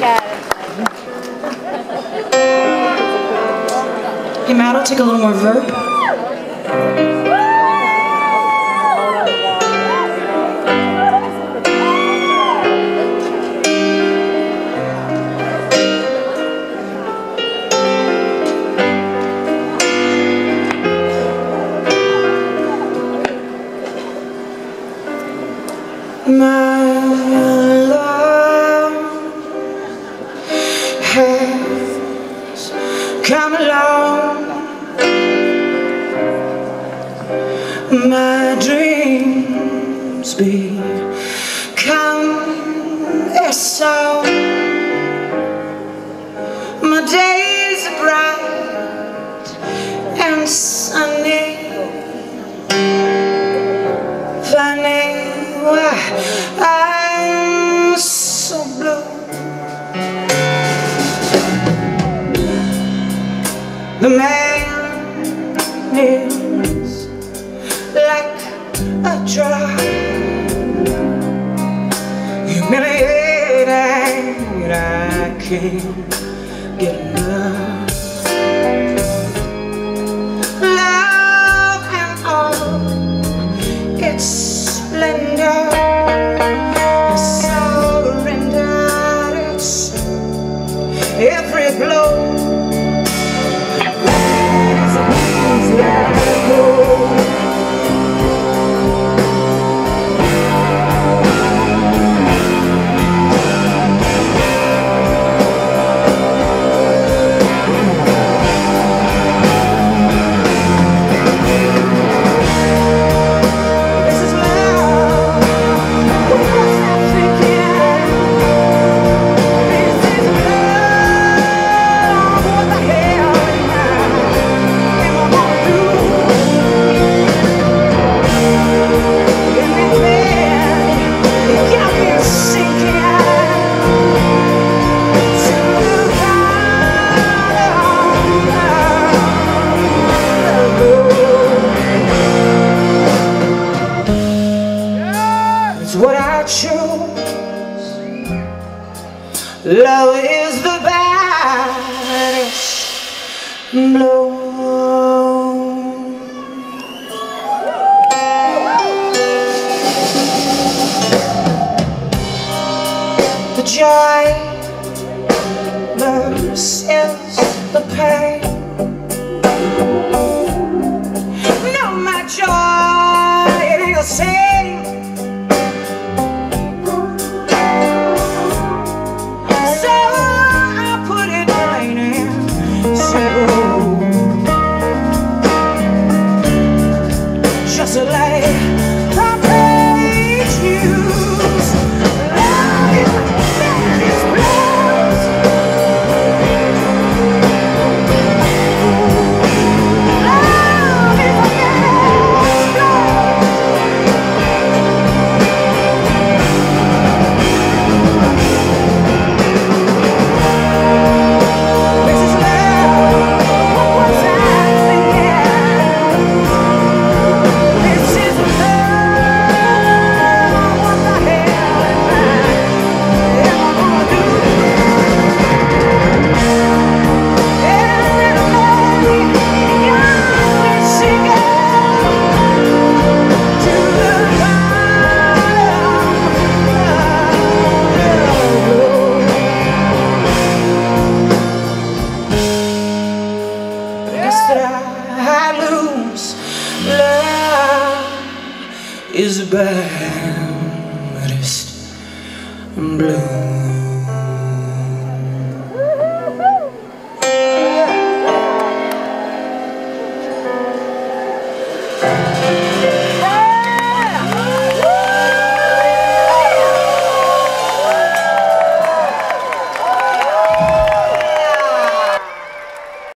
Got it. Hey Matt, I'll take a little more verb. My come along. My dreams become a song. My days are bright and sunny. Funny why I'm The man is like a drug, humiliating. I can't get enough. Love and all its splendor. I surrendered its every blow. This is Love is the baddest blow. The joy versus the pain. Just is baddest blue.